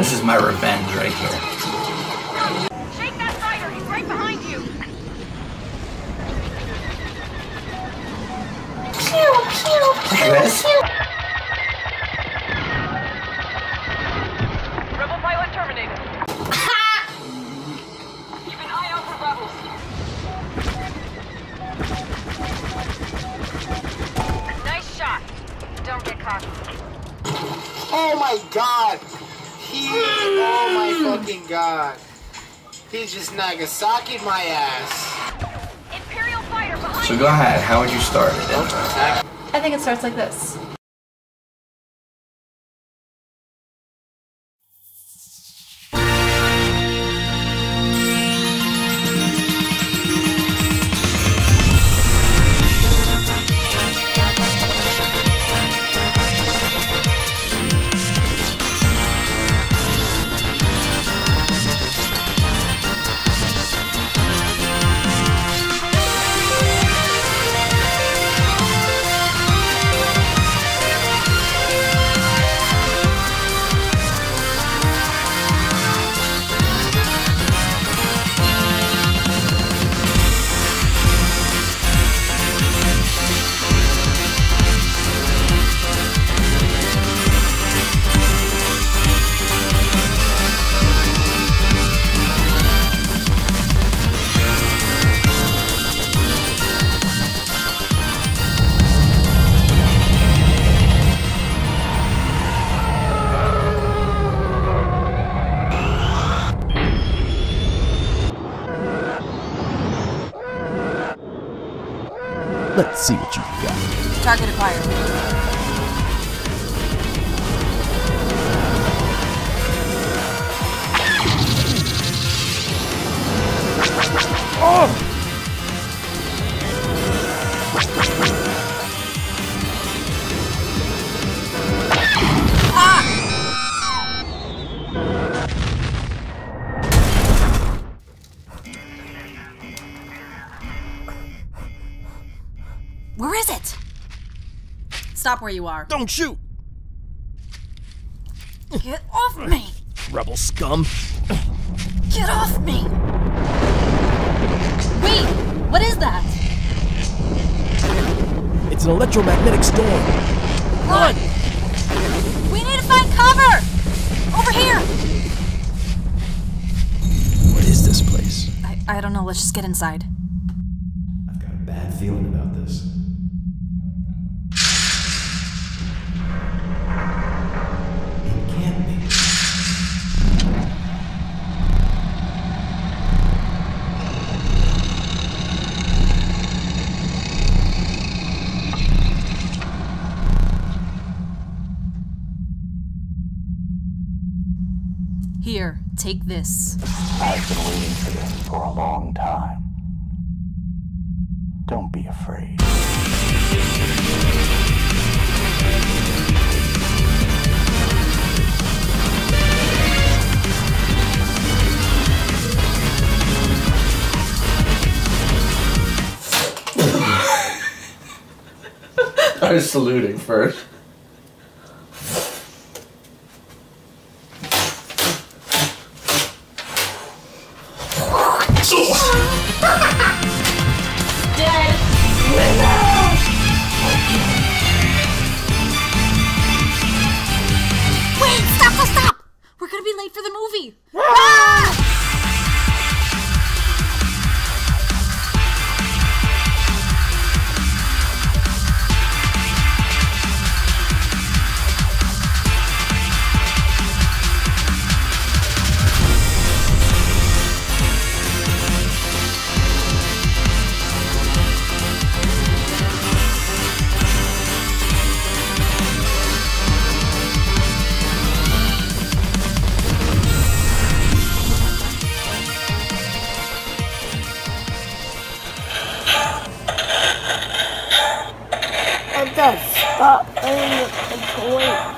This is my revenge right here. Shake that fighter! He's right behind you! This? Rebel pilot terminated. Keep an eye out for rebels. Nice shot. Don't get cocky. Oh my god! He. Oh my fucking god. He just Nagasaki my ass. Imperial fighter behind So go ahead. How would you start it? I think it starts like this. Let's see what you've got. Target acquired. Where is it? Stop where you are. Don't shoot! Get off me! Rebel scum! Get off me! Wait! What is that? It's an electromagnetic storm! Run! We need to find cover! Over here! What is this place? I, I don't know. Let's just get inside. Here, take this. I've been waiting for this for a long time. Don't be afraid. I was saluting first. Late for the movie! Ah! Stop playing with the toy.